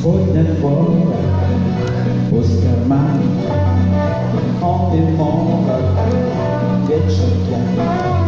sfoglia fuori, o the ogni modo che cerchiamo.